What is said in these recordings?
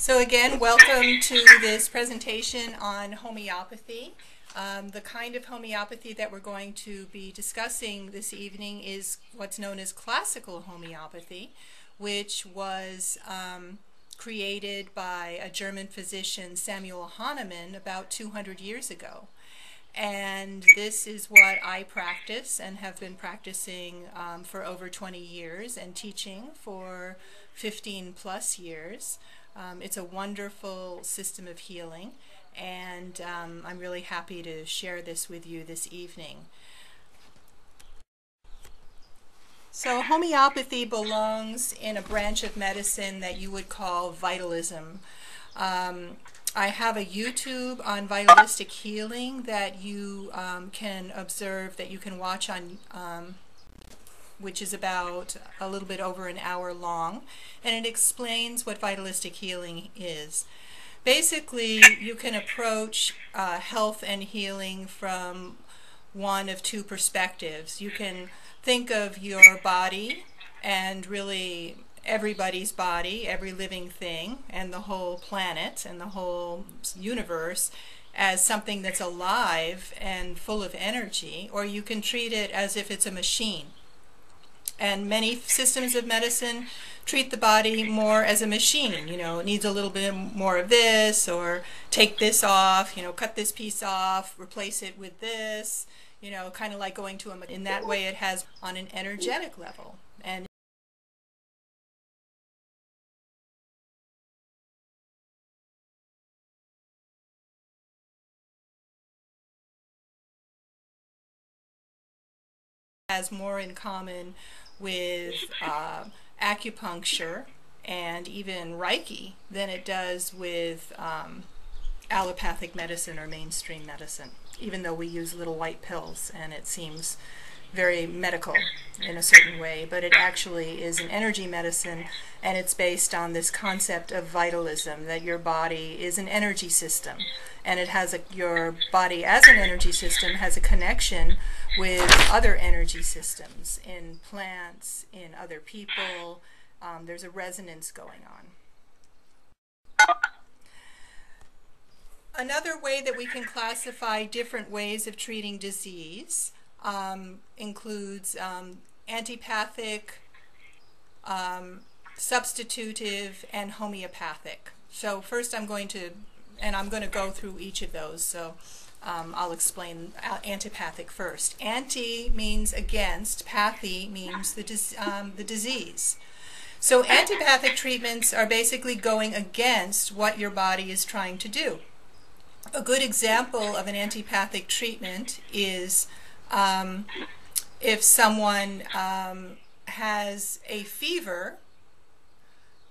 So again, welcome to this presentation on homeopathy. Um, the kind of homeopathy that we're going to be discussing this evening is what's known as classical homeopathy, which was um, created by a German physician, Samuel Hahnemann, about 200 years ago. And this is what I practice and have been practicing um, for over 20 years and teaching for 15 plus years. Um, it's a wonderful system of healing, and um, I'm really happy to share this with you this evening. So, homeopathy belongs in a branch of medicine that you would call vitalism. Um, I have a YouTube on vitalistic healing that you um, can observe, that you can watch on um, which is about a little bit over an hour long, and it explains what vitalistic healing is. Basically, you can approach uh, health and healing from one of two perspectives. You can think of your body and really everybody's body, every living thing, and the whole planet and the whole universe as something that's alive and full of energy, or you can treat it as if it's a machine and many systems of medicine treat the body more as a machine. You know, it needs a little bit more of this, or take this off, you know, cut this piece off, replace it with this, you know, kind of like going to a, in that way it has on an energetic level. And has more in common with uh, acupuncture and even Reiki than it does with um, allopathic medicine or mainstream medicine, even though we use little white pills and it seems very medical in a certain way, but it actually is an energy medicine and it's based on this concept of vitalism that your body is an energy system and it has a your body as an energy system has a connection with other energy systems in plants, in other people. Um, there's a resonance going on. Another way that we can classify different ways of treating disease um, includes um, antipathic, um, substitutive, and homeopathic. So first I'm going to, and I'm going to go through each of those. So um, I'll explain uh, antipathic first. Anti means against, pathy means the, um, the disease. So antipathic treatments are basically going against what your body is trying to do. A good example of an antipathic treatment is um, if someone um, has a fever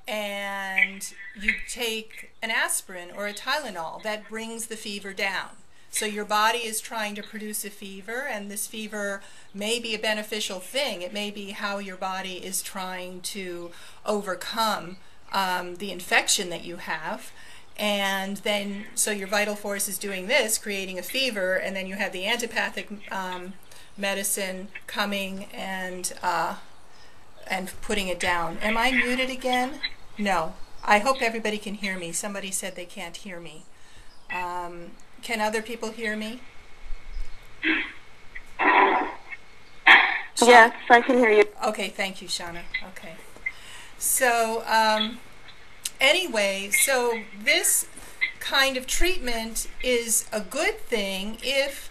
and you take an aspirin or a Tylenol, that brings the fever down. So your body is trying to produce a fever, and this fever may be a beneficial thing. It may be how your body is trying to overcome um, the infection that you have. And then, so your vital force is doing this, creating a fever, and then you have the antipathic um, medicine coming and uh, and putting it down. Am I muted again? No. I hope everybody can hear me. Somebody said they can't hear me. Um, can other people hear me? Yes, I can hear you. Okay, thank you, Shauna. Okay. So, um, anyway, so this kind of treatment is a good thing if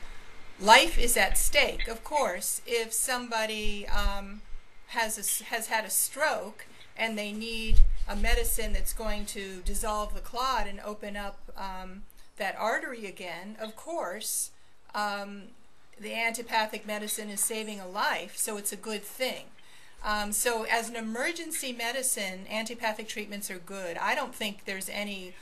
life is at stake. Of course, if somebody um, has a, has had a stroke and they need a medicine that's going to dissolve the clot and open up um, that artery again, of course, um, the antipathic medicine is saving a life, so it's a good thing. Um, so, as an emergency medicine, antipathic treatments are good. I don't think there's any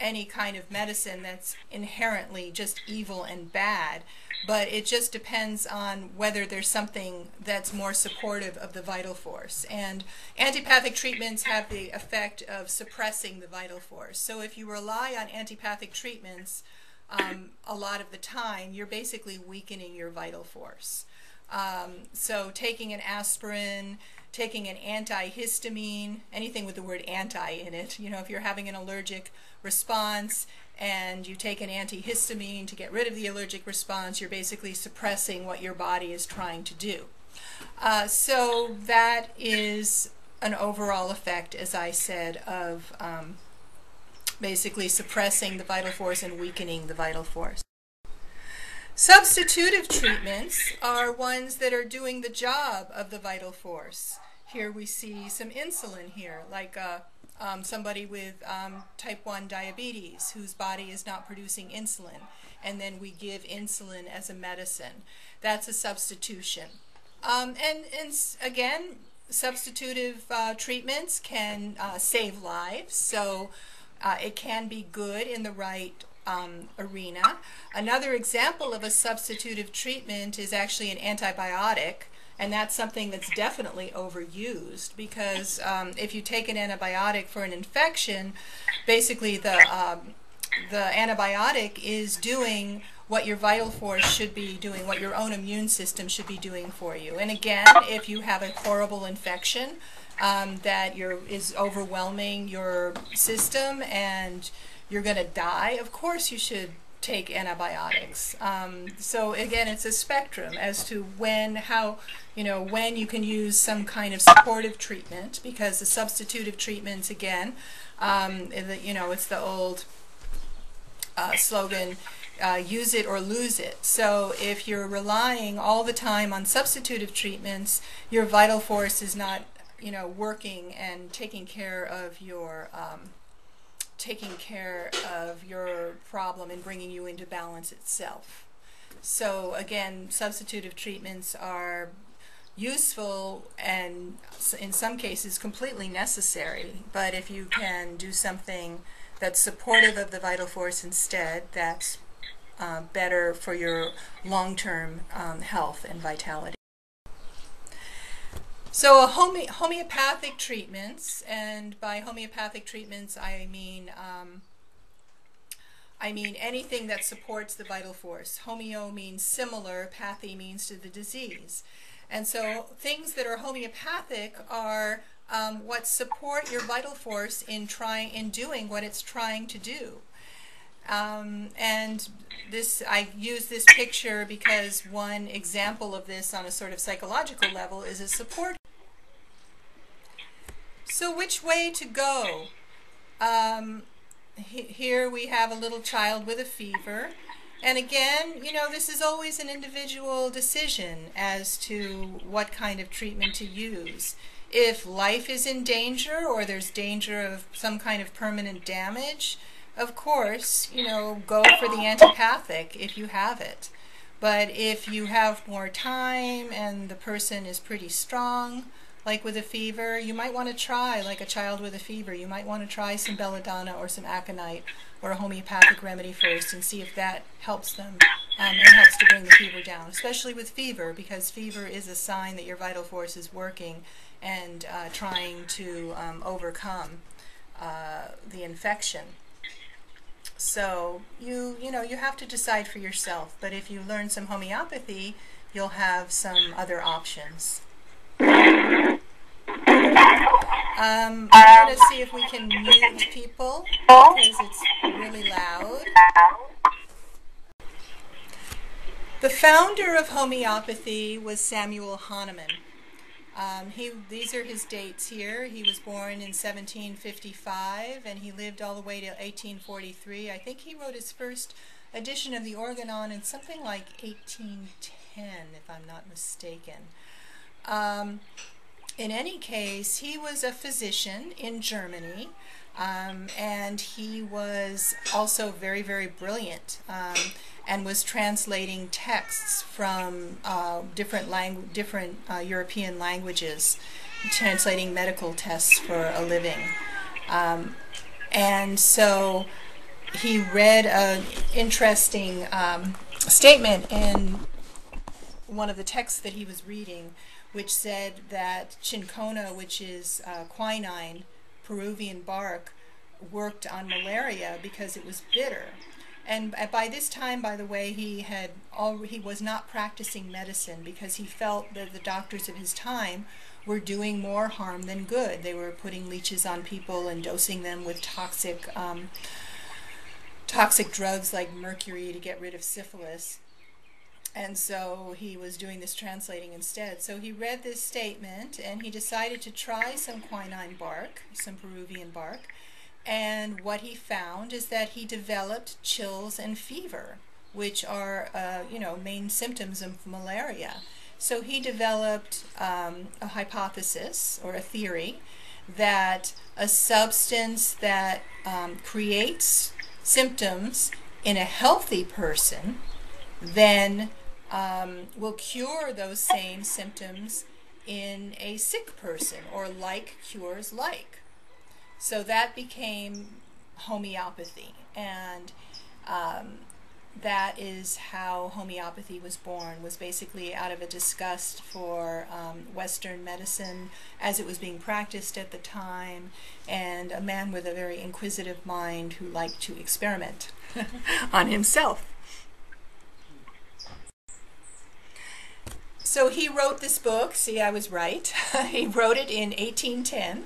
any kind of medicine that's inherently just evil and bad but it just depends on whether there's something that's more supportive of the vital force. And antipathic treatments have the effect of suppressing the vital force. So if you rely on antipathic treatments um, a lot of the time, you're basically weakening your vital force. Um, so taking an aspirin, taking an antihistamine, anything with the word anti in it. You know, if you're having an allergic response and you take an antihistamine to get rid of the allergic response, you're basically suppressing what your body is trying to do. Uh, so that is an overall effect, as I said, of um, basically suppressing the vital force and weakening the vital force. Substitutive treatments are ones that are doing the job of the vital force. Here we see some insulin here, like uh, um, somebody with um, type 1 diabetes whose body is not producing insulin, and then we give insulin as a medicine. That's a substitution. Um, and, and again, substitutive uh, treatments can uh, save lives, so uh, it can be good in the right um, arena. Another example of a substitutive treatment is actually an antibiotic, and that's something that's definitely overused because um, if you take an antibiotic for an infection, basically the um, the antibiotic is doing what your vital force should be doing, what your own immune system should be doing for you. And again, if you have a horrible infection um, that is overwhelming your system and you're going to die, of course you should take antibiotics. Um, so again, it's a spectrum as to when, how, you know, when you can use some kind of supportive treatment because the substitutive treatments, again, um, you know, it's the old uh, slogan, uh, use it or lose it. So if you're relying all the time on substitutive treatments, your vital force is not, you know, working and taking care of your um, taking care of your problem and bringing you into balance itself. So again, substitutive treatments are useful and in some cases completely necessary, but if you can do something that's supportive of the vital force instead, that's uh, better for your long-term um, health and vitality. So home homeopathic treatments, and by homeopathic treatments I mean um, I mean anything that supports the vital force. Homeo means similar, pathy means to the disease. And so things that are homeopathic are um, what support your vital force in trying in doing what it's trying to do. Um, and this, I use this picture because one example of this on a sort of psychological level is a support. So which way to go? Um, he, here we have a little child with a fever. And again, you know, this is always an individual decision as to what kind of treatment to use. If life is in danger or there's danger of some kind of permanent damage, of course, you know, go for the antipathic if you have it. But if you have more time and the person is pretty strong, like with a fever, you might want to try, like a child with a fever, you might want to try some belladonna or some aconite or a homeopathic remedy first and see if that helps them um, and helps to bring the fever down, especially with fever because fever is a sign that your vital force is working and uh, trying to um, overcome uh, the infection. So you you know you have to decide for yourself. But if you learn some homeopathy, you'll have some other options. Um, I'm going to see if we can mute people because it's really loud. The founder of homeopathy was Samuel Hahnemann. Um, he, these are his dates here. He was born in 1755 and he lived all the way to 1843. I think he wrote his first edition of the Organon in something like 1810, if I'm not mistaken. Um, in any case, he was a physician in Germany. Um, and he was also very, very brilliant um, and was translating texts from uh, different langu- different uh, European languages, translating medical tests for a living. Um, and so he read an interesting um, statement in one of the texts that he was reading, which said that cinchona, which is uh, quinine, Peruvian bark, worked on malaria because it was bitter. And by this time, by the way, he had all, he was not practicing medicine because he felt that the doctors of his time were doing more harm than good. They were putting leeches on people and dosing them with toxic um, toxic drugs like mercury to get rid of syphilis. And so he was doing this translating instead. So he read this statement and he decided to try some quinine bark, some Peruvian bark. And what he found is that he developed chills and fever, which are, uh, you know, main symptoms of malaria. So he developed um, a hypothesis or a theory that a substance that um, creates symptoms in a healthy person then um, will cure those same symptoms in a sick person, or like cures like. So that became homeopathy, and um, that is how homeopathy was born. Was basically out of a disgust for um, Western medicine as it was being practiced at the time, and a man with a very inquisitive mind who liked to experiment on himself. So he wrote this book. See, I was right. he wrote it in 1810.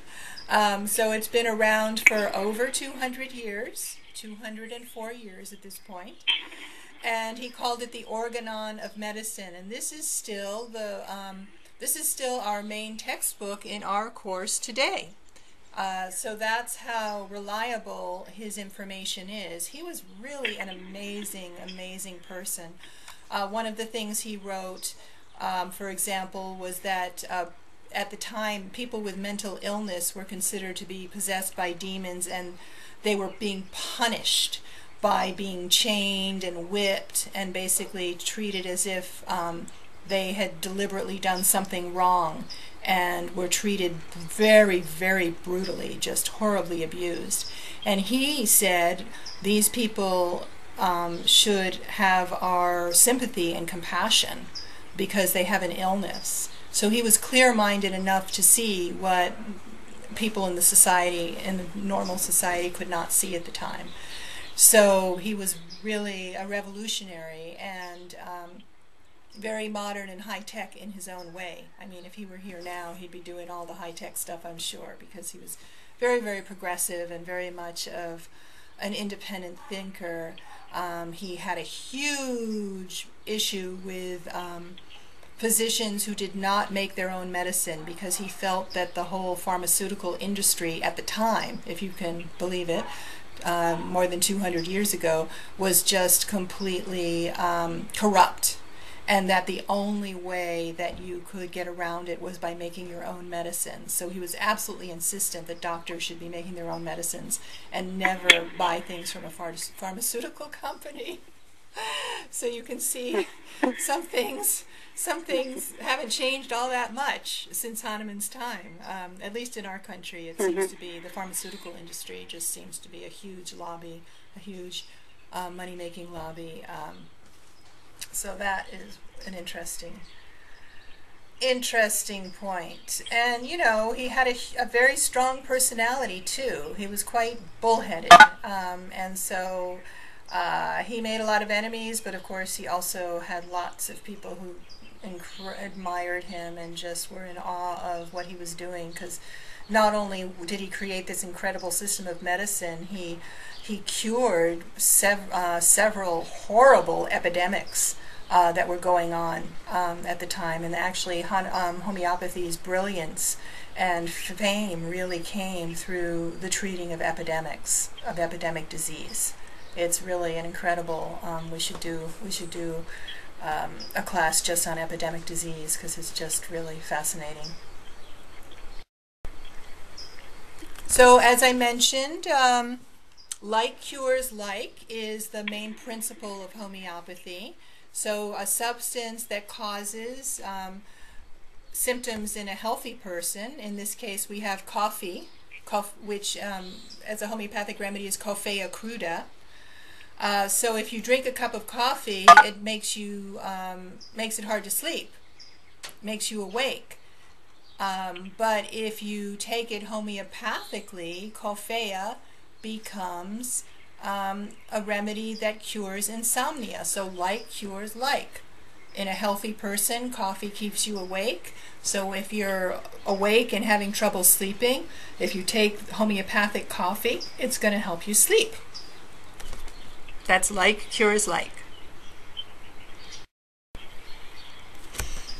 Um, so it's been around for over 200 years, 204 years at this point. And he called it the Organon of Medicine. And this is still the um, this is still our main textbook in our course today. Uh, so that's how reliable his information is. He was really an amazing, amazing person. Uh, one of the things he wrote um, for example, was that uh, at the time people with mental illness were considered to be possessed by demons and they were being punished by being chained and whipped and basically treated as if um, they had deliberately done something wrong and were treated very, very brutally, just horribly abused. And he said these people um, should have our sympathy and compassion because they have an illness. So he was clear minded enough to see what people in the society, in the normal society, could not see at the time. So he was really a revolutionary and um, very modern and high tech in his own way. I mean, if he were here now, he'd be doing all the high tech stuff, I'm sure, because he was very, very progressive and very much of an independent thinker. Um, he had a huge issue with um, physicians who did not make their own medicine because he felt that the whole pharmaceutical industry at the time, if you can believe it, uh, more than 200 years ago, was just completely um, corrupt. And that the only way that you could get around it was by making your own medicine. So he was absolutely insistent that doctors should be making their own medicines and never buy things from a phar- pharmaceutical company. so you can see some things some things haven't changed all that much since Hahnemann's time. Um, at least in our country, it mm-hmm. seems to be the pharmaceutical industry just seems to be a huge lobby, a huge uh, money making lobby. Um, so that is an interesting interesting point. And, you know, he had a, a very strong personality, too. He was quite bullheaded. Um, and so uh, he made a lot of enemies, but of course, he also had lots of people who admired him and just were in awe of what he was doing because not only did he create this incredible system of medicine, he he cured sev- uh, several horrible epidemics uh, that were going on um, at the time. And actually, um, homeopathy's brilliance and fame really came through the treating of epidemics, of epidemic disease. It's really an incredible. Um, we should do. We should do um, a class just on epidemic disease because it's just really fascinating. So, as I mentioned, um, like cures like is the main principle of homeopathy. So, a substance that causes um, symptoms in a healthy person, in this case, we have coffee, which um, as a homeopathic remedy is Coffea cruda. Uh, so if you drink a cup of coffee, it makes you um, makes it hard to sleep, makes you awake. Um, but if you take it homeopathically, Coffea becomes um, a remedy that cures insomnia. So like cures like. in a healthy person, coffee keeps you awake. So if you're awake and having trouble sleeping, if you take homeopathic coffee, it's going to help you sleep. That's like cures like.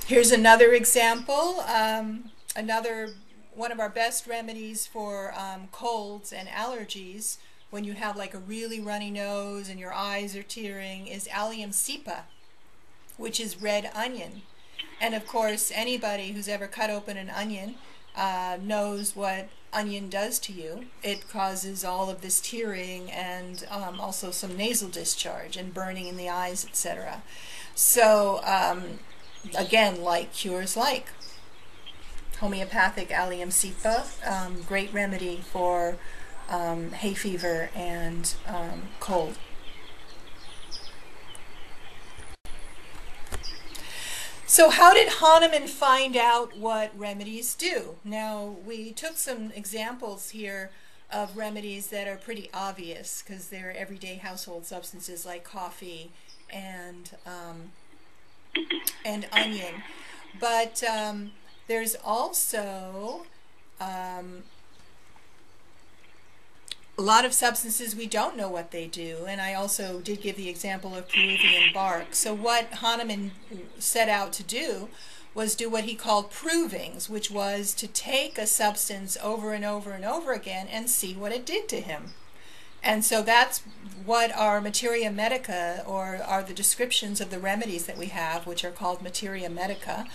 Here's another example. Um, another one of our best remedies for um, colds and allergies when you have like a really runny nose and your eyes are tearing is allium cepa, which is red onion. And of course, anybody who's ever cut open an onion uh, knows what onion does to you. It causes all of this tearing and um, also some nasal discharge and burning in the eyes, etc. So um, again, like cures like. Homeopathic allium cepa, um, great remedy for um, hay fever and um, cold. So how did Hahnemann find out what remedies do? Now, we took some examples here of remedies that are pretty obvious because they're everyday household substances like coffee and um, and onion. But um, there's also um, a lot of substances we don't know what they do, and I also did give the example of Peruvian bark. So what Hahnemann set out to do was do what he called provings, which was to take a substance over and over and over again and see what it did to him. And so that's what our materia medica, or are the descriptions of the remedies that we have, which are called materia medica,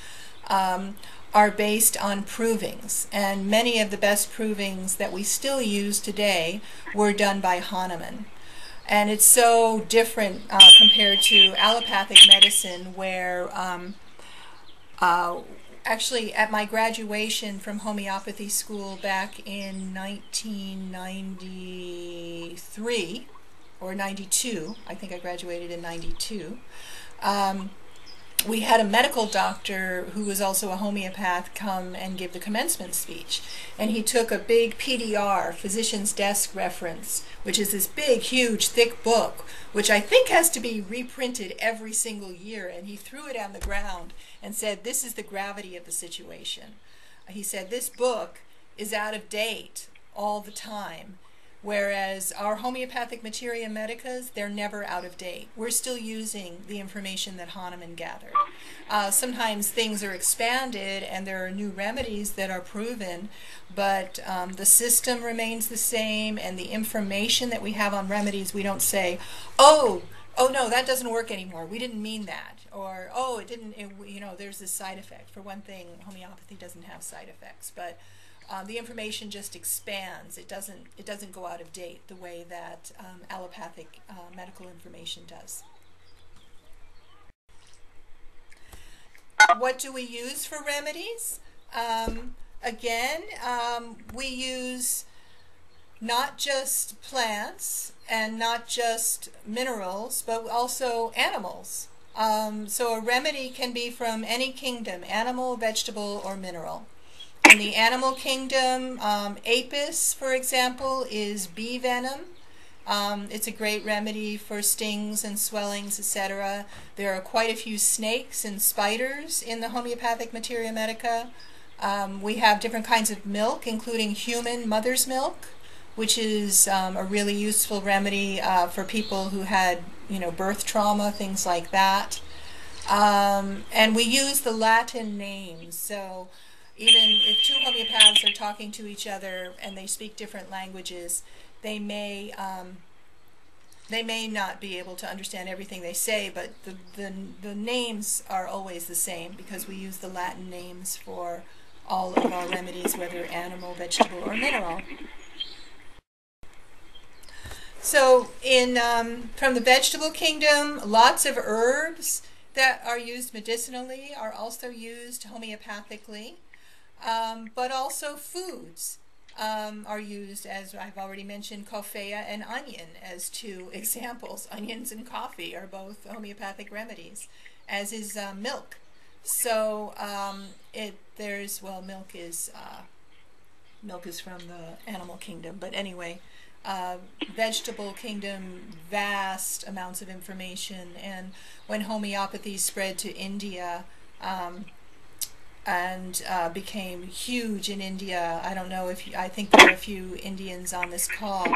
um, are based on provings. And many of the best provings that we still use today were done by Hahnemann. And it's so different uh, compared to allopathic medicine, where um, uh, actually at my graduation from homeopathy school back in 1993 or 92, I think I graduated in 92. Um, we had a medical doctor who was also a homeopath come and give the commencement speech. And he took a big PDR, Physician's Desk Reference, which is this big, huge, thick book, which I think has to be reprinted every single year. And he threw it on the ground and said, This is the gravity of the situation. He said, This book is out of date all the time. Whereas our homeopathic materia medicas, they're never out of date. We're still using the information that Hahnemann gathered. Uh, sometimes things are expanded and there are new remedies that are proven, but um, the system remains the same and the information that we have on remedies, we don't say, oh, oh no, that doesn't work anymore. We didn't mean that. Or, oh, it didn't, it, you know, there's this side effect. For one thing, homeopathy doesn't have side effects, but um, the information just expands. It doesn't it doesn't go out of date the way that um, allopathic uh, medical information does. What do we use for remedies? Um, again, um, we use not just plants and not just minerals, but also animals. Um, so a remedy can be from any kingdom, animal, vegetable, or mineral. In the animal kingdom, um, apis, for example, is bee venom. Um, it's a great remedy for stings and swellings, etc. There are quite a few snakes and spiders in the homeopathic materia medica. Um, we have different kinds of milk, including human mother's milk, which is um, a really useful remedy uh, for people who had, you know, birth trauma, things like that. Um, and we use the Latin names. So even if two homeopaths are talking to each other and they speak different languages, they may um, they may not be able to understand everything they say, but the, the, the names are always the same because we use the Latin names for all of our remedies, whether animal, vegetable, or mineral. So in um, from the vegetable kingdom, lots of herbs that are used medicinally are also used homeopathically. Um, but also foods um, are used, as I've already mentioned, coffea and onion as two examples. Onions and coffee are both homeopathic remedies, as is uh, milk. So um, it there's well, milk is uh, milk is from the animal kingdom, but anyway, uh, vegetable kingdom, vast amounts of information. And when homeopathy spread to India um, and uh, became huge in India, I don't know if you, I think there are a few Indians on this call,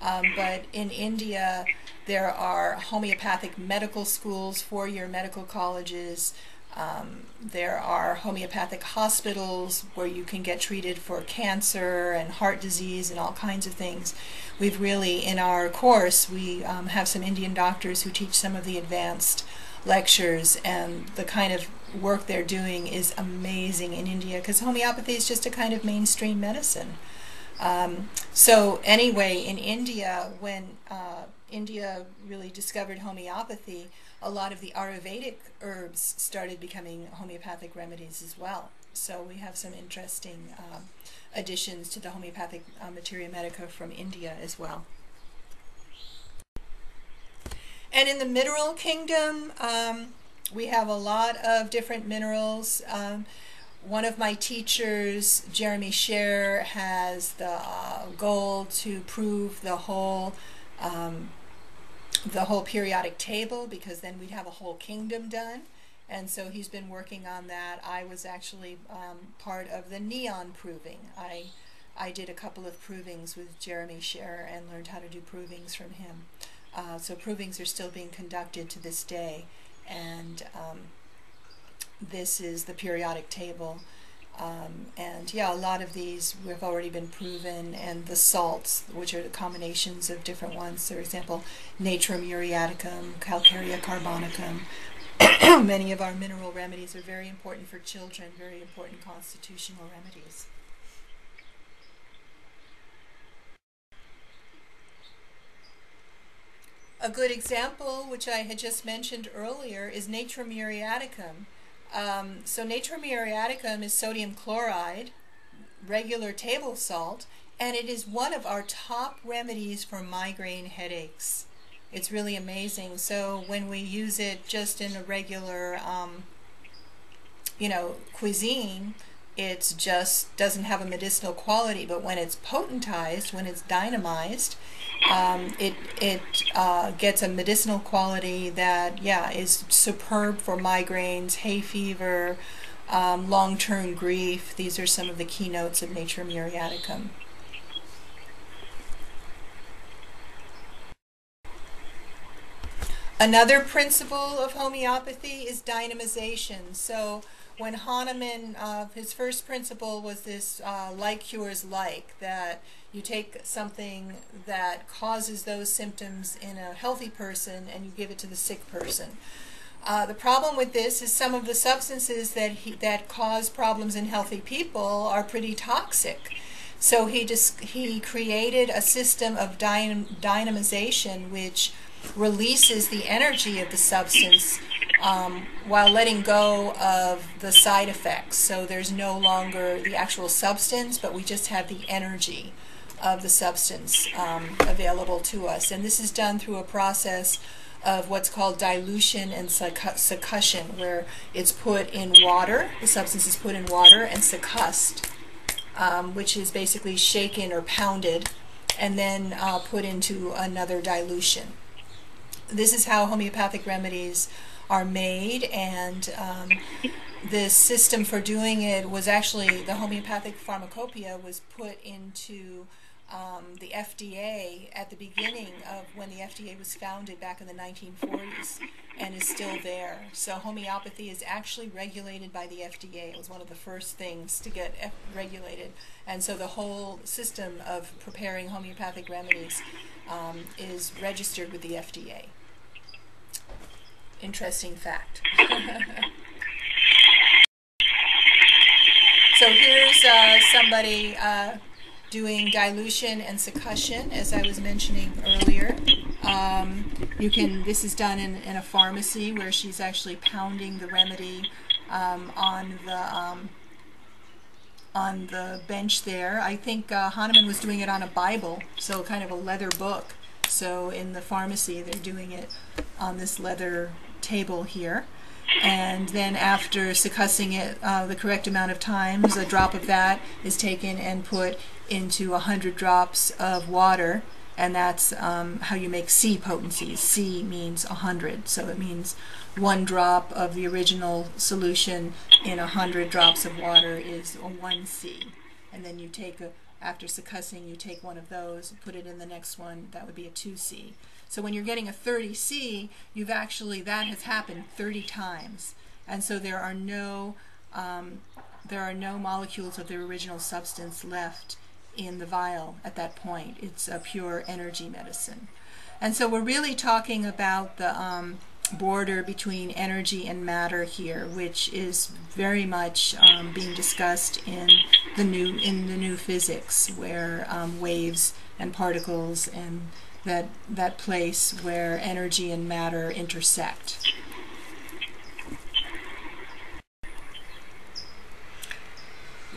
um, but in India there are homeopathic medical schools, four-year medical colleges. Um, there are homeopathic hospitals where you can get treated for cancer and heart disease and all kinds of things. We've really, in our course, we um, have some Indian doctors who teach some of the advanced lectures, and the kind of work they're doing is amazing in India because homeopathy is just a kind of mainstream medicine. Um, so, anyway, in India, when uh, India really discovered homeopathy, a lot of the Ayurvedic herbs started becoming homeopathic remedies as well. So we have some interesting um, additions to the homeopathic uh, materia medica from India as well. And in the mineral kingdom, um, we have a lot of different minerals. Um, one of my teachers, Jeremy Sherr, has the uh, goal to prove the whole um, the whole periodic table because then we'd have a whole kingdom done. And so he's been working on that. I was actually um, part of the neon proving. I, I did a couple of provings with Jeremy Sherr and learned how to do provings from him. Uh, so provings are still being conducted to this day. And um, this is the periodic table. Um, and yeah, a lot of these have already been proven, and the salts, which are the combinations of different ones, for example, natrum muriaticum, calcarea carbonicum. Many of our mineral remedies are very important for children, very important constitutional remedies. A good example, which I had just mentioned earlier, is natrum muriaticum. Um, so natrum muriaticum is sodium chloride, regular table salt, and it is one of our top remedies for migraine headaches. It's really amazing. So when we use it just in a regular, um, you know, cuisine, it just doesn't have a medicinal quality. But when it's potentized, when it's dynamized, um, it it uh, gets a medicinal quality that yeah is superb for migraines, hay fever, um, long-term grief. These are some of the keynotes of Natrum muriaticum. Another principle of homeopathy is dynamization. So when Hahnemann, uh, his first principle was this uh, like cures like, that you take something that causes those symptoms in a healthy person and you give it to the sick person. Uh, the problem with this is some of the substances that he, that cause problems in healthy people are pretty toxic. So he just he created a system of dynam, dynamization which releases the energy of the substance um, while letting go of the side effects. So there's no longer the actual substance, but we just have the energy of the substance um, available to us. And this is done through a process of what's called dilution and succussion, where it's put in water, the substance is put in water, and succussed, um, which is basically shaken or pounded, and then uh, put into another dilution. This is how homeopathic remedies are made, and um, the system for doing it was actually the homeopathic pharmacopoeia was put into um, the FDA at the beginning of when the FDA was founded back in the 1940s and is still there. So homeopathy is actually regulated by the FDA. It was one of the first things to get F- regulated. And so the whole system of preparing homeopathic remedies um, is registered with the FDA. Interesting fact. so here's uh, somebody. Uh, doing dilution and succussion, as I was mentioning earlier. Um, you can. This is done in, in a pharmacy where she's actually pounding the remedy um, on the um, on the bench there. I think uh, Hahnemann was doing it on a Bible, so kind of a leather book. So in the pharmacy, they're doing it on this leather table here and then after succussing it uh, the correct amount of times, a drop of that is taken and put into 100 drops of water and that's um, how you make C potencies. C means 100, so it means one drop of the original solution in 100 drops of water is a 1C. And then you take a, after succussing, you take one of those, put it in the next one, that would be a 2C. So when you're getting a 30C, you've actually, that has happened 30 times. And so there are no, um, there are no molecules of the original substance left in the vial at that point. It's a pure energy medicine. And so we're really talking about the um, border between energy and matter here, which is very much um, being discussed in the new in the new physics, where um, waves and particles and that that place where energy and matter intersect.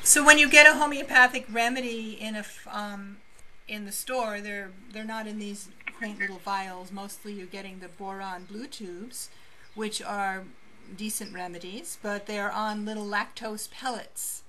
So when you get a homeopathic remedy in a um, in the store, they're they're not in these quaint little vials. Mostly, you're getting the Boiron blue tubes, which are decent remedies, but they're on little lactose pellets.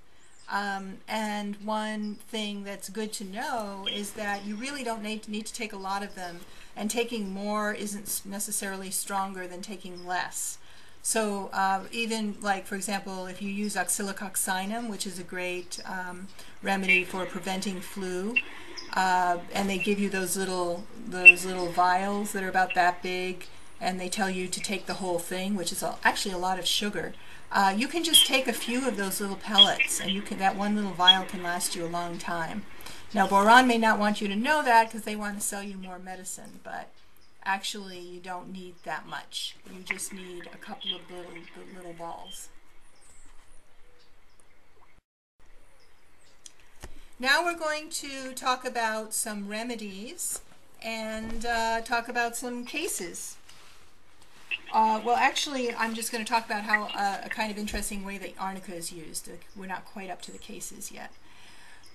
Um, and one thing that's good to know is that you really don't need to, need to take a lot of them, and taking more isn't necessarily stronger than taking less. So uh, even like, for example, if you use oscillococcinum, which is a great um, remedy for preventing flu, uh, and they give you those little those little vials that are about that big, and they tell you to take the whole thing, which is actually a lot of sugar. Uh, you can just take a few of those little pellets, and you can that one little vial can last you a long time. Now, Boiron may not want you to know that because they want to sell you more medicine, but actually you don't need that much. You just need a couple of little, little balls. Now we're going to talk about some remedies and uh, talk about some cases. Uh, well, actually, I'm just going to talk about how uh, a kind of interesting way that arnica is used. We're not quite up to the cases yet.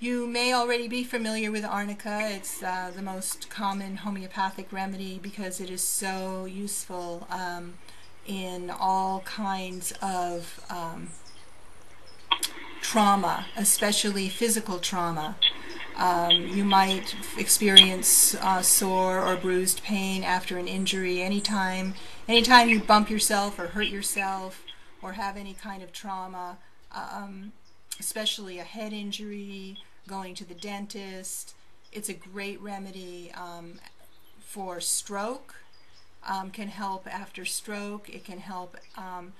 You may already be familiar with arnica. It's uh, the most common homeopathic remedy because it is so useful um, in all kinds of um, trauma, especially physical trauma. Um, you might experience uh, sore or bruised pain after an injury anytime anytime you bump yourself or hurt yourself or have any kind of trauma um, especially a head injury going to the dentist. It's a great remedy um, for stroke, um, can help after stroke, it can help um,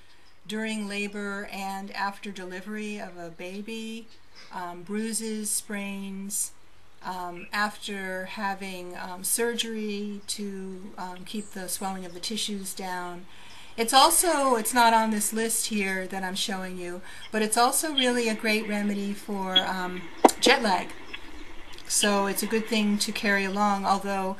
during labor and after delivery of a baby, um, bruises, sprains, um, after having um, surgery to keep the swelling of the tissues down. It's also, it's not on this list here that I'm showing you, but it's also really a great remedy for um, jet lag. So it's a good thing to carry along, although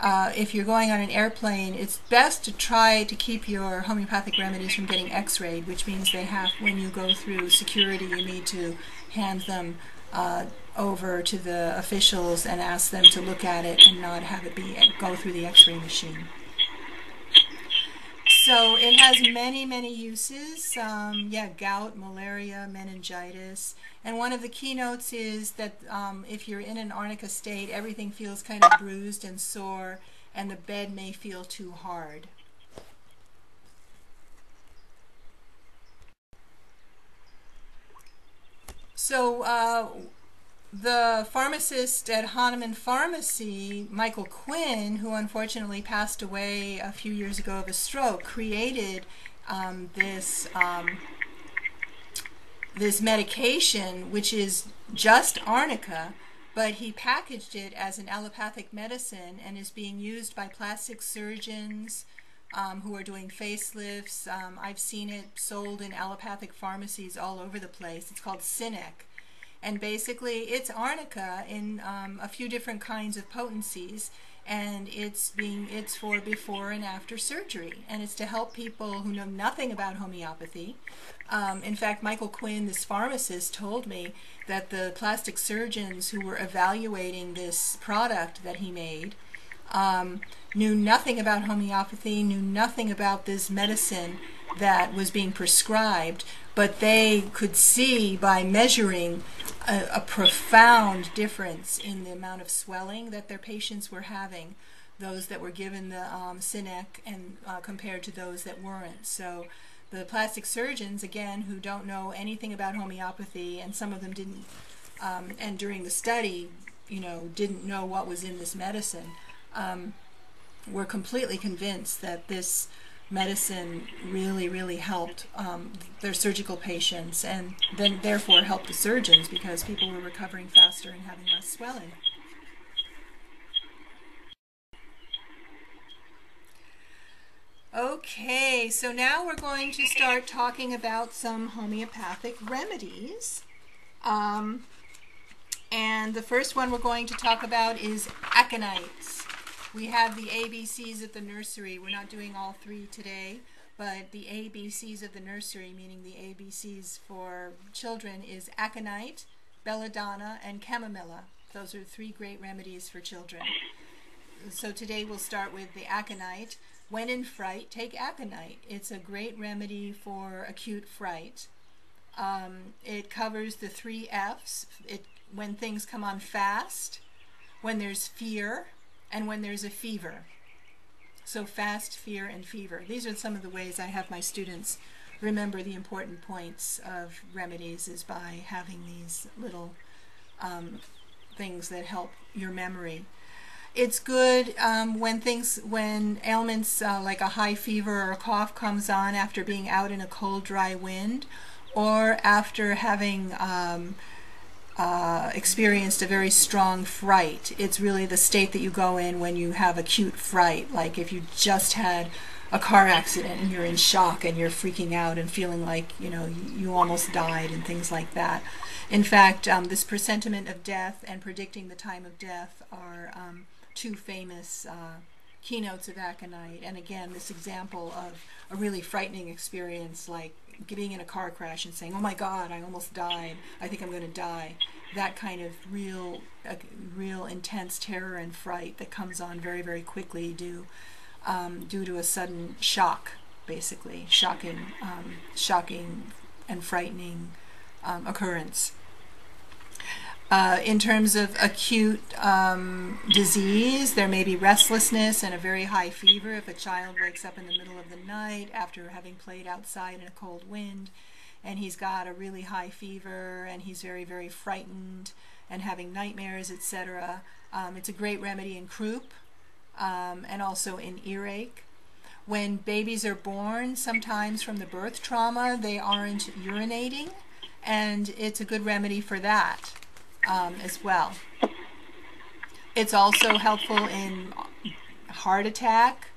uh, if you're going on an airplane, it's best to try to keep your homeopathic remedies from getting x-rayed, which means they have, when you go through security, you need to hand them uh, over to the officials and ask them to look at it and not have it be go through the x-ray machine. So it has many, many uses. Um, yeah, gout, malaria, meningitis. And one of the keynotes is that um, if you're in an arnica state, everything feels kind of bruised and sore, and the bed may feel too hard. So uh, the pharmacist at Hahnemann Pharmacy, Michael Quinn, who unfortunately passed away a few years ago of a stroke, created um, this um, this medication, which is just arnica, but he packaged it as an allopathic medicine and is being used by plastic surgeons um, who are doing facelifts. Um, I've seen it sold in allopathic pharmacies all over the place. It's called SinEcch and basically it's arnica in um, a few different kinds of potencies and it's being it's for before and after surgery. And it's to help people who know nothing about homeopathy. Um, in fact michael quinn this pharmacist told me that the plastic surgeons who were evaluating this product that he made um, knew nothing about homeopathy knew nothing about this medicine that was being prescribed but they could see by measuring a, a, profound difference in the amount of swelling that their patients were having, those that were given the um, SinEcch and uh, compared to those that weren't. So the plastic surgeons, again, who don't know anything about homeopathy, and some of them didn't, um, and during the study, you know, didn't know what was in this medicine, um, were completely convinced that this medicine really, really helped um, their surgical patients and then therefore helped the surgeons because people were recovering faster and having less swelling. Okay, so now we're going to start talking about some homeopathic remedies. Um, and the first one we're going to talk about is aconites. We have the ABCs at the nursery. We're not doing all three today, but the ABCs of the nursery, meaning the ABCs for children, is aconite, belladonna, and chamomilla. Those are three great remedies for children. So today we'll start with the aconite. When in fright, take aconite. It's a great remedy for acute fright. Um, it covers the three F's. It, when things come on fast, when there's fear, and when there's a fever. So fast, fear, and fever. These are some of the ways I have my students remember the important points of remedies is by having these little um, things that help your memory. It's good um, when things, when ailments uh, like a high fever or a cough comes on after being out in a cold, dry wind, or after having um, uh, experienced a very strong fright. It's really the state that you go in when you have acute fright, like if you just had a car accident and you're in shock and you're freaking out and feeling like you know you, almost died and things like that. In fact, um, this presentiment of death and predicting the time of death are um, two famous uh, keynotes of aconite. And again, this example of a really frightening experience like getting in a car crash and saying, "Oh my God, I almost died. I think I'm going to die." That kind of real, uh, real intense terror and fright that comes on very, very quickly due um, due to a sudden shock, basically shocking, um, shocking and frightening um, occurrence. Uh, in terms of acute um, disease, there may be restlessness and a very high fever if a child wakes up in the middle of the night after having played outside in a cold wind and he's got a really high fever and he's very, very frightened and having nightmares, etc. Um, it's a great remedy in croup um, and also in earache. When babies are born, sometimes from the birth trauma, they aren't urinating, and it's a good remedy for that um, as well. It's also helpful in heart attack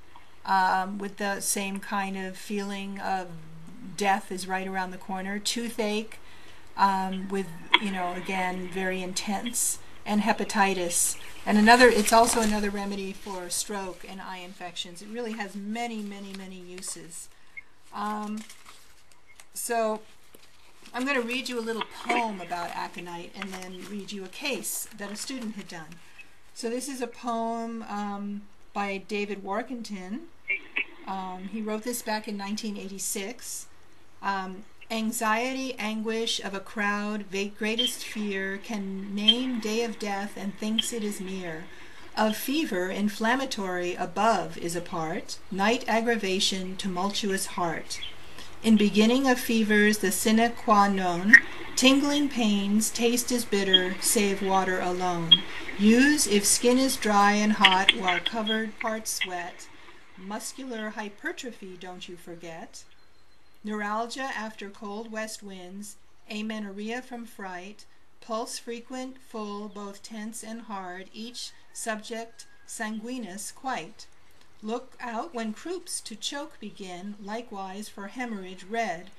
um, with the same kind of feeling of death is right around the corner. Toothache um, with, you know, again, very intense. And hepatitis. And another, it's also another remedy for stroke and eye infections. It really has many, many, many uses. Um, so I'm going to read you a little poem about aconite and then read you a case that a student had done. So this is a poem um, by David Warkentin. Um, he wrote this back in 1986. Um, Anxiety, anguish of a crowd, greatest fear, can name day of death and thinks it is near. Of fever, inflammatory, above is a part, night aggravation, tumultuous heart. In beginning of fevers, the sine qua non, tingling pains, taste is bitter, save water alone. Use if skin is dry and hot while covered parts sweat. Muscular hypertrophy, don't you forget. Neuralgia after cold west winds, amenorrhea from fright, pulse frequent, full, both tense and hard, each subject sanguineous quite. Look out when croups to choke begin, likewise for hemorrhage red.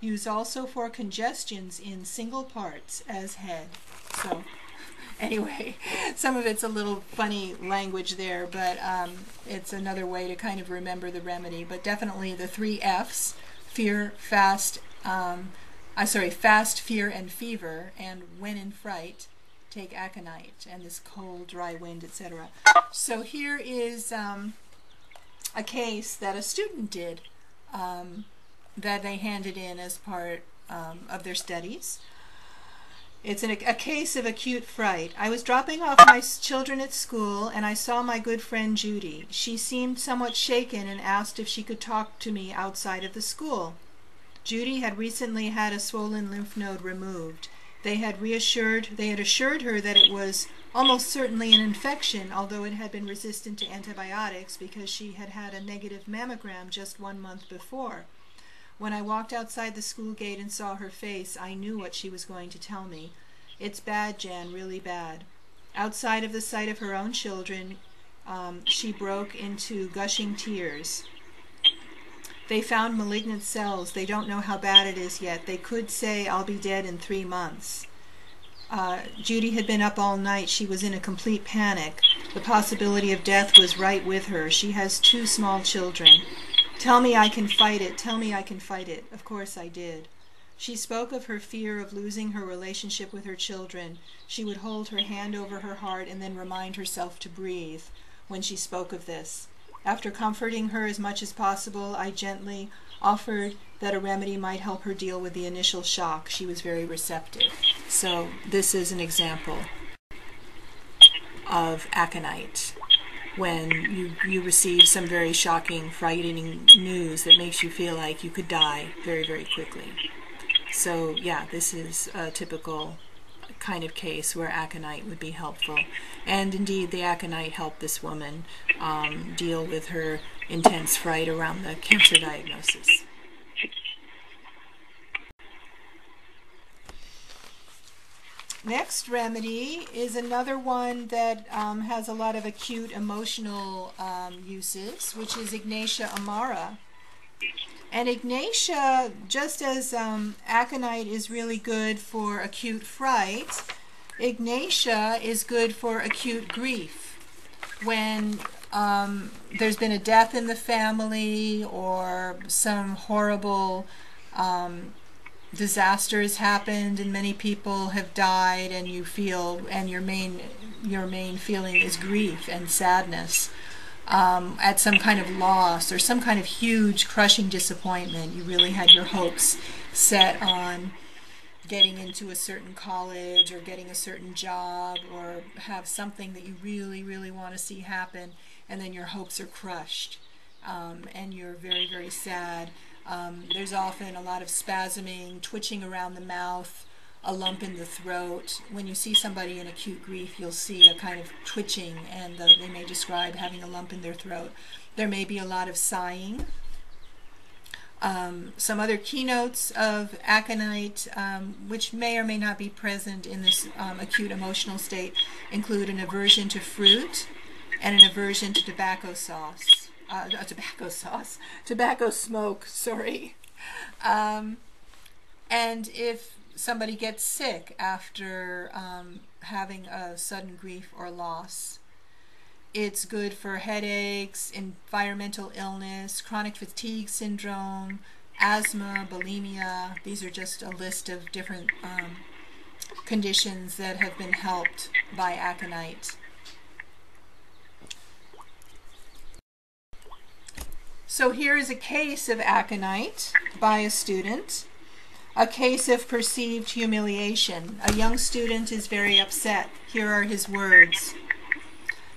Use also for congestions in single parts as head. So anyway, some of it's a little funny language there, but um, it's another way to kind of remember the remedy. But definitely the three F's, fear, fast, um, I'm sorry, fast, fear, and fever, and when in fright, take aconite, and this cold, dry wind, etc. So here is um, a case that a student did um, that they handed in as part um, of their studies. It's an, a case of acute fright. I was dropping off my children at school and I saw my good friend Judy. She seemed somewhat shaken and asked if she could talk to me outside of the school. Judy had recently had a swollen lymph node removed. They had reassured they had assured her that it was almost certainly an infection, although it had been resistant to antibiotics because she had had a negative mammogram just one month before. When I walked outside the school gate and saw her face, I knew what she was going to tell me. It's bad, Jan, really bad. Outside of the sight of her own children, um, she broke into gushing tears. They found malignant cells. They don't know how bad it is yet. They could say, I'll be dead in three months. Uh, Judy had been up all night. She was in a complete panic. The possibility of death was right with her. She has two small children. Tell me I can fight it. Tell me I can fight it. Of course I did. She spoke of her fear of losing her relationship with her children. She would hold her hand over her heart and then remind herself to breathe when she spoke of this. After comforting her as much as possible, I gently offered that a remedy might help her deal with the initial shock. She was very receptive. So, this is an example of aconite when you, you receive some very shocking, frightening news that makes you feel like you could die very, very quickly. So, yeah, this is a typical kind of case where aconite would be helpful. And indeed, the aconite helped this woman um, deal with her intense fright around the cancer diagnosis. Next remedy is another one that um, has a lot of acute emotional um, uses, which is Ignatia amara. And Ignatia, just as um, aconite is really good for acute fright, Ignatia is good for acute grief. When um, there's been a death in the family or some horrible um, disaster has happened and many people have died and you feel and your main your main feeling is grief and sadness um, at some kind of loss or some kind of huge crushing disappointment you really had your hopes set on getting into a certain college or getting a certain job or have something that you really really want to see happen and then your hopes are crushed um, and you're very very sad. Um, there's often a lot of spasming, twitching around the mouth, a lump in the throat. When you see somebody in acute grief, you'll see a kind of twitching, and the, they may describe having a lump in their throat. There may be a lot of sighing. Um, some other keynotes of aconite, um, which may or may not be present in this um, acute emotional state, include an aversion to fruit and an aversion to tobacco sauce uh, tobacco sauce, tobacco smoke, sorry. Um, and if somebody gets sick after um, having a sudden grief or loss, it's good for headaches, environmental illness, chronic fatigue syndrome, asthma, bulimia. These are just a list of different um, conditions that have been helped by aconite. So here is a case of aconite by a student, a case of perceived humiliation. A young student is very upset. Here are his words.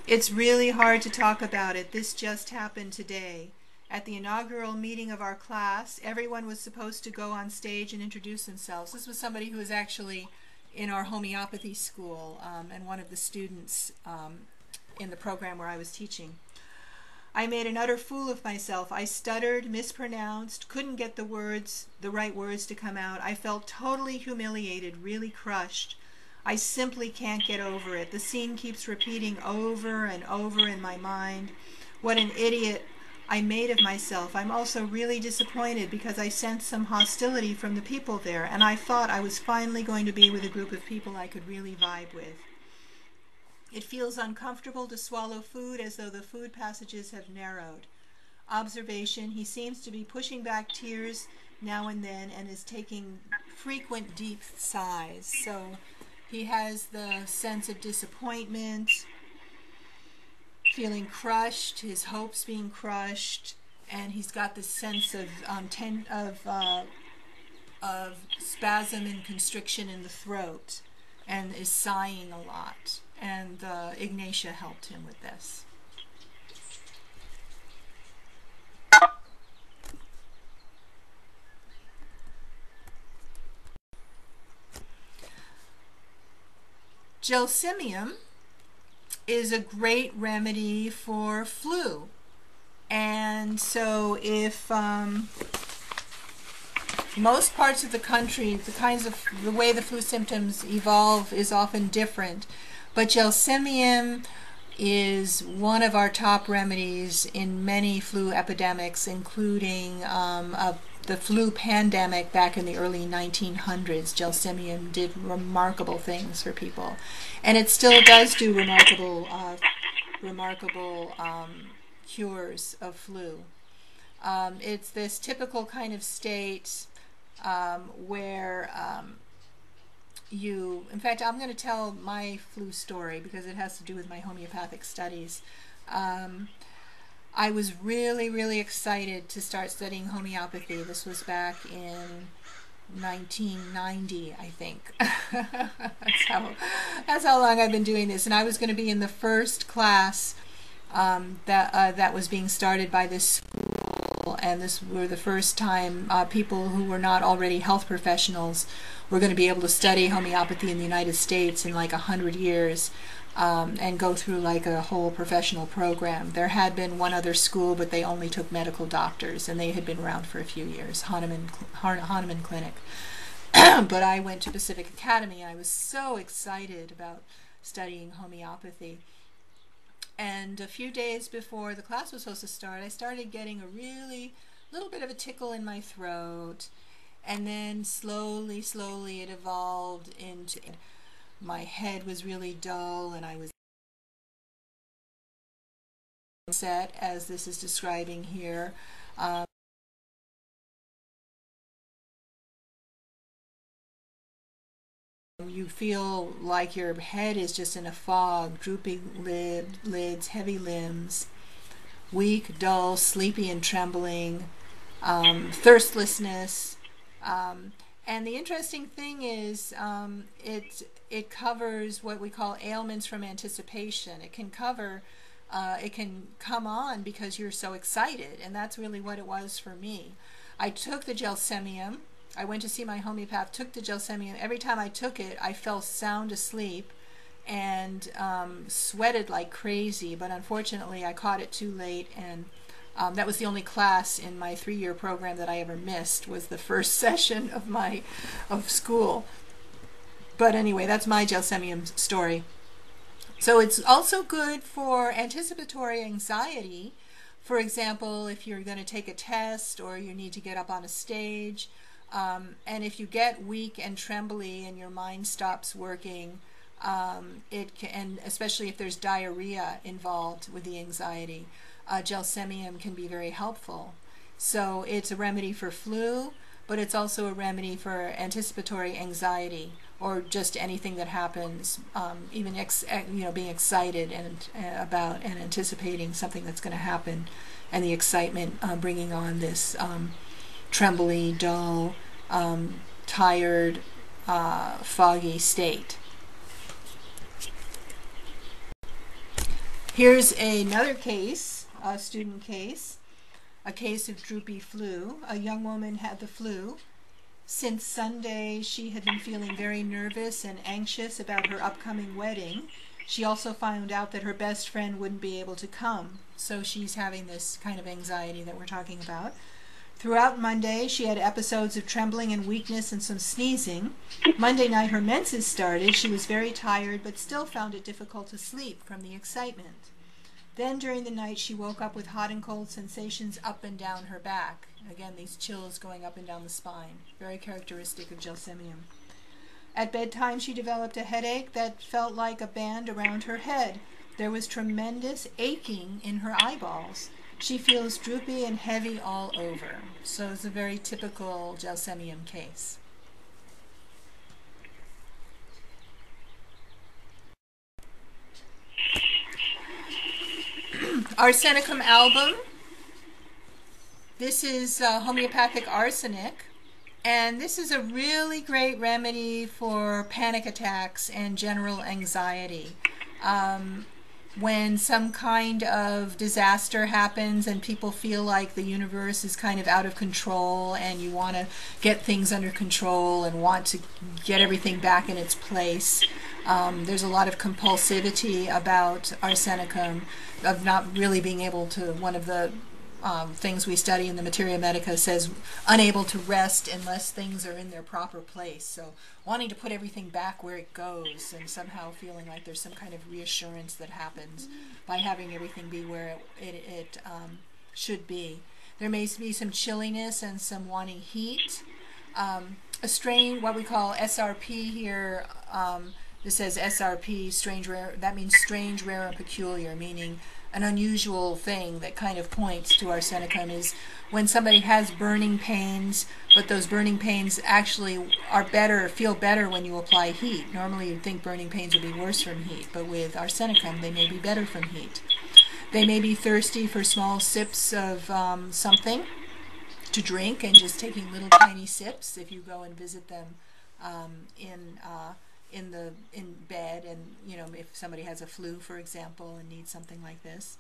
It's really hard to talk about it. This just happened today. At the inaugural meeting of our class, everyone was supposed to go on stage and introduce themselves. This was somebody who was actually in our homeopathy school um, and one of the students um, in the program where I was teaching. I made an utter fool of myself. I stuttered, mispronounced, couldn't get the words, the right words to come out. I felt totally humiliated, really crushed. I simply can't get over it. The scene keeps repeating over and over in my mind. What an idiot I made of myself. I'm also really disappointed because I sensed some hostility from the people there, and I thought I was finally going to be with a group of people I could really vibe with. It feels uncomfortable to swallow food as though the food passages have narrowed. Observation, he seems to be pushing back tears now and then and is taking frequent deep sighs. So he has the sense of disappointment, feeling crushed, his hopes being crushed, and he's got this sense of um, ten, of uh, of spasm and constriction in the throat. and is sighing a lot. And uh, Ignatia helped him with this. Gelsemium is a great remedy for flu. And so if um, most parts of the country, the kinds of the way the flu symptoms evolve is often different. But gelsemium is one of our top remedies in many flu epidemics, including um, a, the flu pandemic back in the early 1900s. Gelsemium did remarkable things for people, and it still does do remarkable, uh, remarkable um, cures of flu. Um, it's this typical kind of state um, where um, you, in fact, I'm going to tell my flu story because it has to do with my homeopathic studies. Um, I was really, really excited to start studying homeopathy. This was back in 1990, I think. that's how that's how long I've been doing this, and I was going to be in the first class um, that uh, that was being started by this school, and this were the first time uh, people who were not already health professionals were going to be able to study homeopathy in the United States in like a hundred years. Um, and go through like a whole professional program. There had been one other school, but they only took medical doctors, and they had been around for a few years, Hahnemann, Hahnemann Clinic. but I went to Pacific Academy, and I was so excited about studying homeopathy. And a few days before the class was supposed to start, I started getting a really little bit of a tickle in my throat. And then slowly, slowly it evolved into my head was really dull and I was set as this is describing here. Um, You feel like your head is just in a fog, drooping lid, lids, heavy limbs, weak, dull, sleepy, and trembling, um, thirstlessness. Um, and the interesting thing is, um, it it covers what we call ailments from anticipation. It can cover, uh, it can come on because you're so excited, and that's really what it was for me. I took the gelsemium I went to see my homeopath, took the gelsemium. Every time I took it, I fell sound asleep and um, sweated like crazy. But unfortunately, I caught it too late, and um, that was the only class in my three-year program that I ever missed. Was the first session of my of school. But anyway, that's my gelsemium story. So it's also good for anticipatory anxiety. For example, if you're going to take a test or you need to get up on a stage um, and if you get weak and trembly and your mind stops working, um, it can, and especially if there's diarrhea involved with the anxiety, uh, gelsemium can be very helpful. So it's a remedy for flu, but it's also a remedy for anticipatory anxiety or just anything that happens, um, even ex, you know being excited and uh, about and anticipating something that's going to happen, and the excitement uh, bringing on this um, trembly, dull, um, tired, uh, foggy state. Here's another case, a student case, a case of droopy flu. A young woman had the flu. Since Sunday, she had been feeling very nervous and anxious about her upcoming wedding. She also found out that her best friend wouldn't be able to come, so she's having this kind of anxiety that we're talking about. Throughout Monday, she had episodes of trembling and weakness and some sneezing. Monday night, her menses started. She was very tired, but still found it difficult to sleep from the excitement. Then, during the night, she woke up with hot and cold sensations up and down her back. Again, these chills going up and down the spine, very characteristic of gelsemium. At bedtime, she developed a headache that felt like a band around her head. There was tremendous aching in her eyeballs. She feels droopy and heavy all over. So it's a very typical gelsemium case. Arsenicum album. This is uh, homeopathic arsenic. And this is a really great remedy for panic attacks and general anxiety. Um, when some kind of disaster happens and people feel like the universe is kind of out of control and you want to get things under control and want to get everything back in its place. Um, there's a lot of compulsivity about arsenicum, of not really being able to, one of the um, things we study in the Materia Medica says unable to rest unless things are in their proper place. So wanting to put everything back where it goes and somehow feeling like there's some kind of reassurance that happens by having everything be where it, it, it um, should be. There may be some chilliness and some wanting heat. Um, a strain, what we call SRP here, um, this says SRP, strange, rare, that means strange, rare, and peculiar, meaning an unusual thing that kind of points to arsenicum is when somebody has burning pains, but those burning pains actually are better, feel better when you apply heat. Normally you'd think burning pains would be worse from heat, but with arsenicum they may be better from heat. They may be thirsty for small sips of um, something to drink and just taking little tiny sips if you go and visit them um, in uh, in the in bed and you know if somebody has a flu for example and needs something like this.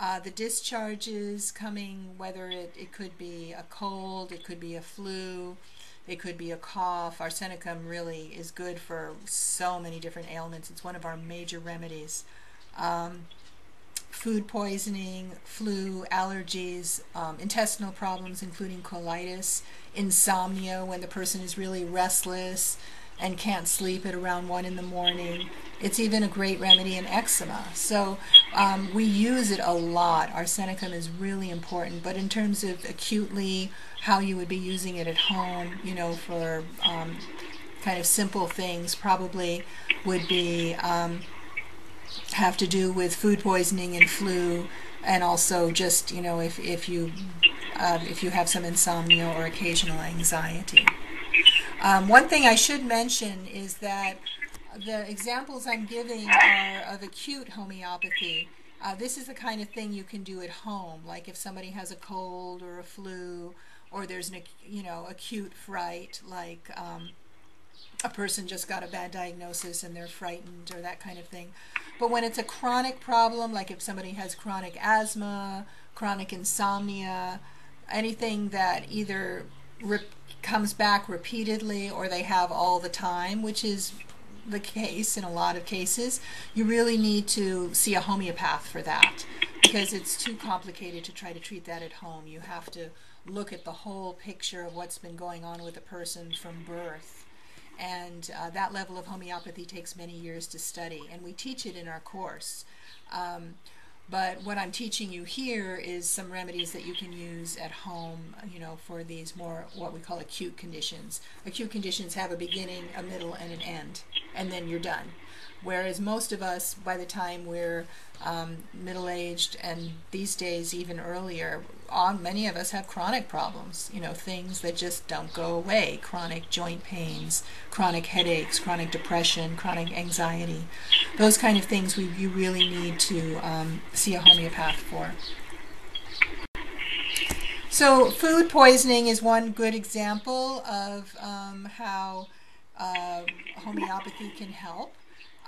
Uh, the discharges coming whether it, it could be a cold it could be a flu it could be a cough arsenicum really is good for so many different ailments. It's one of our major remedies. Um, food poisoning flu allergies um, intestinal problems including colitis insomnia when the person is really restless and can't sleep at around 1 in the morning. It's even a great remedy in eczema. So um, we use it a lot. Arsenicum is really important. But in terms of acutely how you would be using it at home, you know, for um, kind of simple things, probably would be um, have to do with food poisoning and flu, and also just you know if if you uh, if you have some insomnia or occasional anxiety. Um, one thing I should mention is that the examples I'm giving are of acute homeopathy. Uh, this is the kind of thing you can do at home, like if somebody has a cold or a flu, or there's an you know acute fright, like um, a person just got a bad diagnosis and they're frightened or that kind of thing. But when it's a chronic problem, like if somebody has chronic asthma, chronic insomnia, anything that either comes back repeatedly or they have all the time, which is the case in a lot of cases, you really need to see a homeopath for that because it's too complicated to try to treat that at home. You have to look at the whole picture of what's been going on with a person from birth. And uh, that level of homeopathy takes many years to study, and we teach it in our course. Um, but what I'm teaching you here is some remedies that you can use at home, you know, for these more what we call acute conditions. Acute conditions have a beginning, a middle, and an end, and then you're done. Whereas most of us, by the time we're um, middle aged and these days even earlier, on many of us have chronic problems, you know, things that just don't go away chronic joint pains, chronic headaches, chronic depression, chronic anxiety. Those kind of things we, you really need to um, see a homeopath for. So, food poisoning is one good example of um, how uh, homeopathy can help.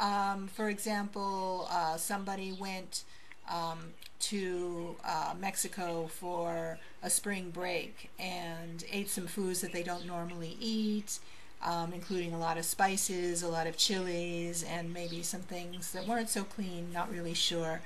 Um, for example, uh, somebody went um, to uh, Mexico for a spring break and ate some foods that they don't normally eat, um, including a lot of spices, a lot of chilies, and maybe some things that weren't so clean, not really sure.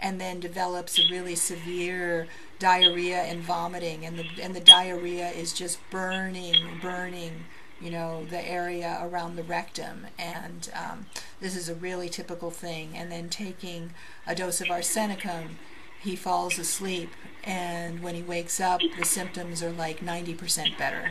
And then develops a really severe diarrhea and vomiting, and the and the diarrhea is just burning, burning you know, the area around the rectum. And um, this is a really typical thing. And then taking a dose of arsenicum, he falls asleep. And when he wakes up, the symptoms are like 90% better.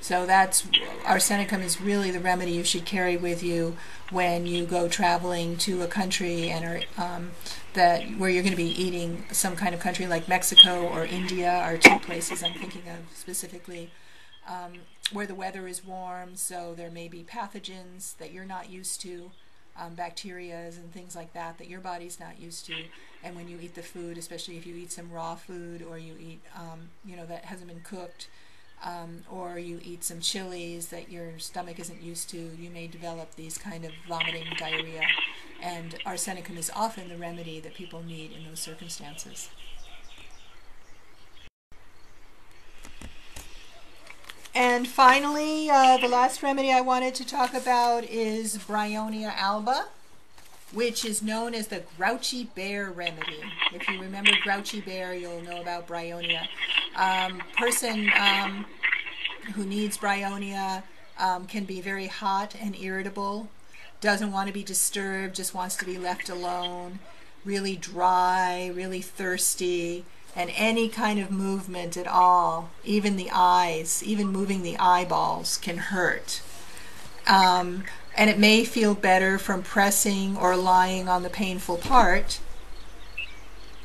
So that's arsenicum is really the remedy you should carry with you when you go traveling to a country and are um, that where you're going to be eating some kind of country like Mexico or India are two places I'm thinking of specifically um, where the weather is warm, so there may be pathogens that you're not used to, um, bacterias and things like that that your body's not used to. And when you eat the food, especially if you eat some raw food or you eat, um, you know, that hasn't been cooked, um, or you eat some chilies that your stomach isn't used to, you may develop these kind of vomiting diarrhea. And arsenicum is often the remedy that people need in those circumstances. And finally, uh, the last remedy I wanted to talk about is Bryonia alba, which is known as the grouchy bear remedy. If you remember grouchy bear, you'll know about Bryonia. Um, person um, who needs bryonia um, can be very hot and irritable, doesn't want to be disturbed, just wants to be left alone, really dry, really thirsty, and any kind of movement at all, even the eyes, even moving the eyeballs, can hurt. Um, and it may feel better from pressing or lying on the painful part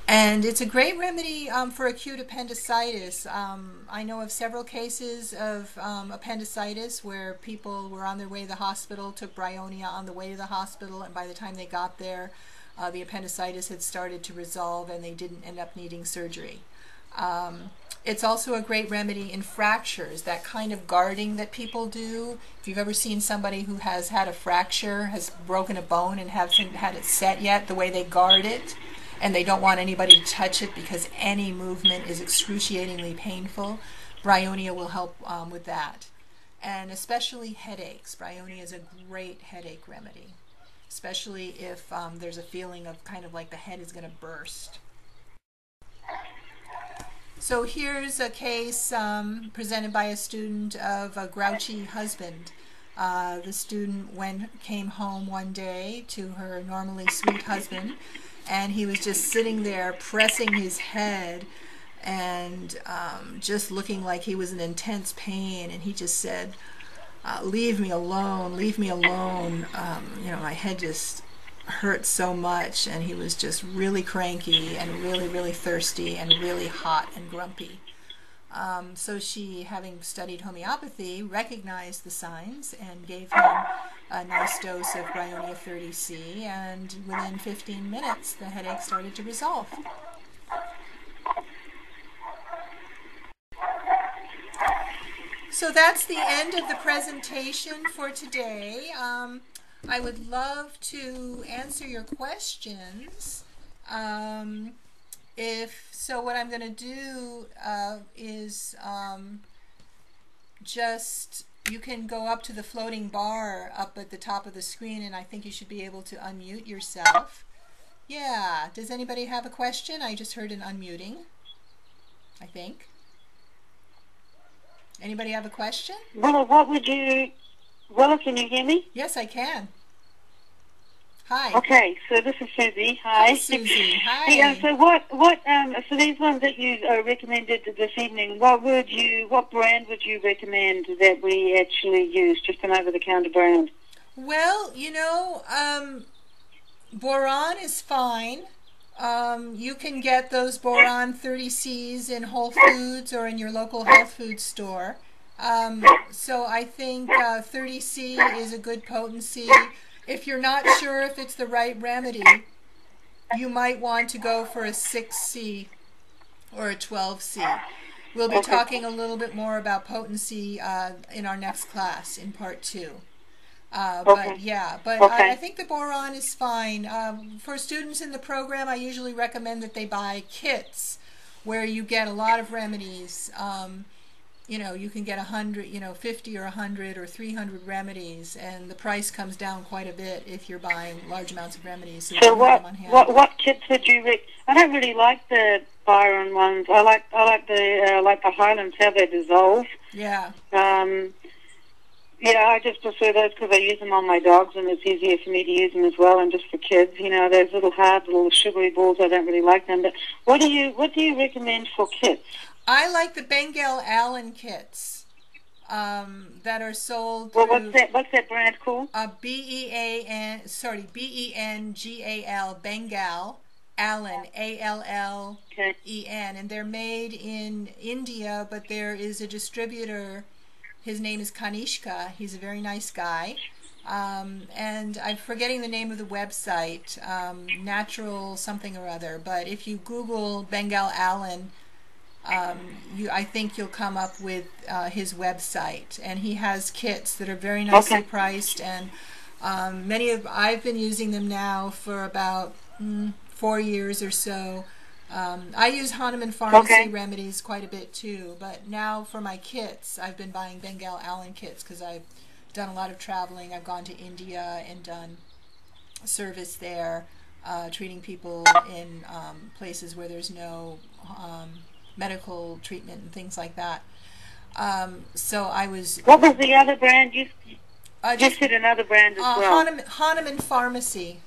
and it's a great remedy um, for acute appendicitis. Um, I know of several cases of um, appendicitis where people were on their way to the hospital, took bryonia on the way to the hospital, and by the time they got there, uh, the appendicitis had started to resolve and they didn't end up needing surgery. Um, it's also a great remedy in fractures, that kind of guarding that people do. If you've ever seen somebody who has had a fracture, has broken a bone and hasn't had it set yet, the way they guard it, and they don't want anybody to touch it because any movement is excruciatingly painful, Bryonia will help um, with that. And especially headaches. Bryonia is a great headache remedy, especially if um, there's a feeling of kind of like the head is going to burst. So here's a case um, presented by a student of a grouchy husband. Uh, the student went came home one day to her normally sweet husband and he was just sitting there pressing his head and um, just looking like he was in intense pain and he just said uh, leave me alone leave me alone um, you know my head just hurt so much and he was just really cranky and really really thirsty and really hot and grumpy um, so she, having studied homeopathy, recognized the signs and gave him a nice dose of Bryonia 30C, and within 15 minutes, the headache started to resolve. So that's the end of the presentation for today. Um, I would love to answer your questions. Um, if so what I'm going to do uh, is um, just you can go up to the floating bar up at the top of the screen and I think you should be able to unmute yourself. Yeah, does anybody have a question? I just heard an unmuting, I think. Anybody have a question? Well, what would you, Well, can you hear me? Yes, I can. Hi. Okay, so this is Susie. Hi. Hi, Susie. Hi. Yeah. So what? What? Um. So these ones that you uh, recommended this evening. What would you? What brand would you recommend that we actually use? Just an over-the-counter brand. Well, you know, um, Boiron is fine. Um, you can get those Boiron 30Cs in Whole Foods or in your local health food store. Um, so I think uh, 30C is a good potency. If you're not sure if it's the right remedy, you might want to go for a 6C or a 12C. We'll be talking a little bit more about potency uh, in our next class in part two. Uh, okay. But yeah, but okay. I, I, think the Boiron is fine. Um, for students in the program, I usually recommend that they buy kits where you get a lot of remedies. Um, you know, you can get a hundred, you know, 50 or a hundred or 300 remedies, and the price comes down quite a bit if you're buying large amounts of remedies. So, so what, what, what kits would you? Re- I don't really like the Boiron ones. I like, I like the, uh, like the Hylands how they dissolve. Yeah. Um, yeah, I just prefer those because I use them on my dogs, and it's easier for me to use them as well, and just for kids. You know, those little hard, little sugary balls. I don't really like them. But what do you, what do you recommend for kits? I like the Bengal Allen kits um, that are sold. Well, what's that? What's that brand called? Uh, B E A N. Sorry, B E N G A L Bengal Allen A L L E N, and they're made in India, but there is a distributor. His name is Kanishka. He's a very nice guy. Um, and I'm forgetting the name of the website, um, natural something or other. But if you Google Bengal Allen um, you, I think you'll come up with uh, his website, and he has kits that are very nicely Okay. priced, and um, many of I've been using them now for about mm, four years or so. Um, I use Hahnemann Pharmacy Okay. remedies quite a bit too, but now for my kits, I've been buying Bengal Allen kits because I've done a lot of traveling. I've gone to India and done service there, uh, treating people in um, places where there's no um, medical treatment and things like that. Um, so I was What was the other brand? You uh, just did another brand as uh, well. Hahnemann, Hahnemann Pharmacy.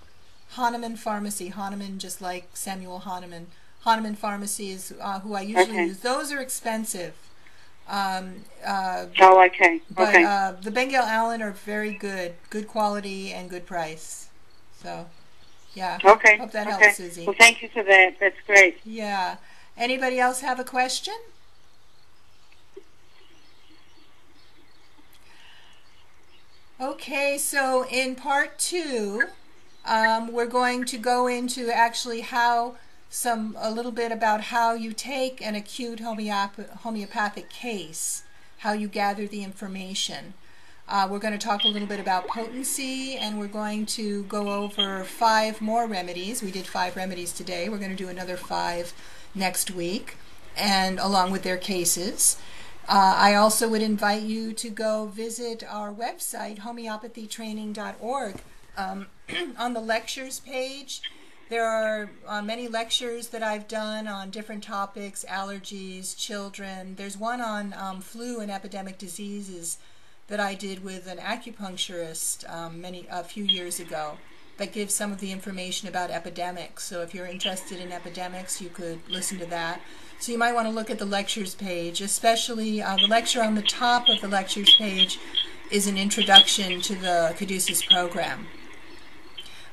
Hahnemann Pharmacy. Hahnemann, just like Samuel Hahnemann. Hahnemann Pharmacy is uh, who I usually Okay. use. Those are expensive. Um, uh, Oh, okay. but Okay. uh, the Bengal Allen are very good, good quality and good price. So, yeah. okay. Hope that okay. helps, Susie. Well, thank you for that. That's great. Yeah. Anybody else have a question? Okay, so in part two, um, we're going to go into actually how some a little bit about how you take an acute homeop- homeopathic case, how you gather the information. Uh, we're going to talk a little bit about potency, and we're going to go over five more remedies. We did five remedies today. We're going to do another five next week, and along with their cases. Uh, I also would invite you to go visit our website, homeopathytraining.org. Um, on the lectures page, there are uh, many lectures that I've done on different topics allergies, children. There's one on um, flu and epidemic diseases that I did with an acupuncturist um, many a few years ago that gives some of the information about epidemics. So if you're interested in epidemics, you could listen to that. So you might want to look at the lectures page, especially uh, the lecture on the top of the lectures page is an introduction to the Caduceus program.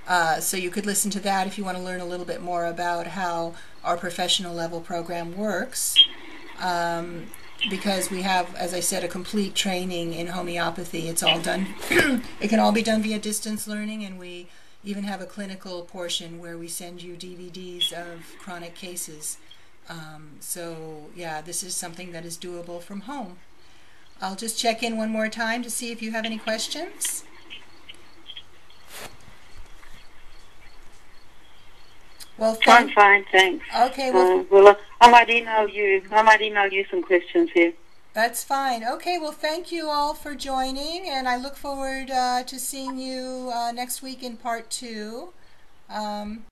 Uh, so you could listen to that if you want to learn a little bit more about how our professional level program works. Um, because we have, as I said, a complete training in homeopathy. It's all done, it can all be done via distance learning, and we even have a clinical portion where we send you DVDs of chronic cases. Um, so, yeah, this is something that is doable from home. I'll just check in one more time to see if you have any questions. Well, I'm fine, thanks. okay, well, Uh, well, I might email you. I might email you some questions here. That's fine. Okay, well, thank you all for joining, and I look forward uh, to seeing you uh, next week in part two. Um,